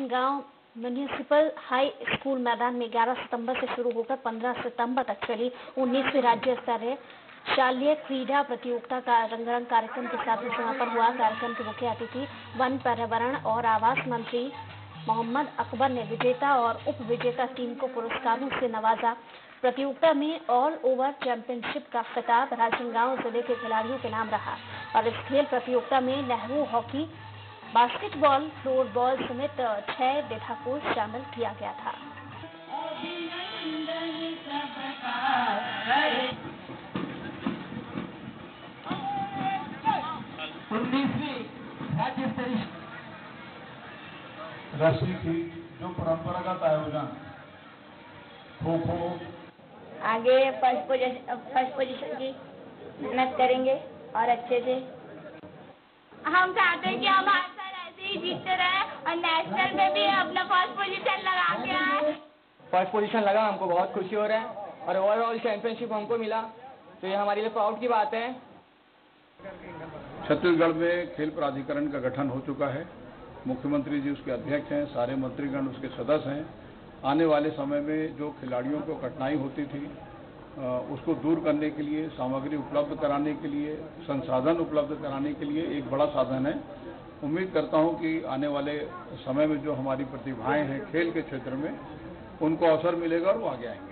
गाँव municipal high school मैदान में 11 सितंबर से शुरू होकर 15 सितंबर तक चली 19वीं राज्य स्तरीय शालेय क्रीड़ा प्रतियोगिता का रंगारंग कार्यक्रम के साथ समापन हुआ। कार्यक्रम के मुख्य अतिथि वन पर्यावरण और आवास मंत्री मोहम्मद अकबर ने विजेता और उप विजेता टीम को पुरस्कारों से नवाजा। प्रतियोगिता में ऑल ओवर चैंपियनशिप का खिताब राजनांदगांव ज़िले के खिलाड़ियों के नाम रहा और इस खेल प्रतियोगिता में नेहरू हॉकी बास्केटबॉल फ्लोरबॉल समेत छह विधा को शामिल किया गया था। उन्नीसवीं राज्य स्तरीय रस्सी की जो परंपरागत आयोजन खो खो आगे फ़र्स्ट पोजीशन फ़र्स्ट पोजिशन की मेहनत करेंगे और अच्छे से। हम चाहते हैं कि हम में भी अपना फ़र्स्ट पोजीशन लगा के आए फ़र्स्ट पोजीशन लगा हमको बहुत खुशी हो रहा है। और ओवरऑल चैंपियनशिप हमको मिला। तो ये हमारे लिए प्राउड की बात है। छत्तीसगढ़ में खेल प्राधिकरण का गठन हो चुका है। मुख्यमंत्री जी उसके अध्यक्ष हैं सारे मंत्रीगण उसके सदस्य हैं। आने वाले समय में जो खिलाड़ियों को कठिनाई होती थी उसको दूर करने के लिए सामग्री उपलब्ध कराने के लिए संसाधन उपलब्ध कराने के लिए एक बड़ा साधन है। उम्मीद करता हूँ कि आने वाले समय में जो हमारी प्रतिभाएँ हैं खेल के क्षेत्र में, उनको अवसर मिलेगा और वो आगे आएँगे।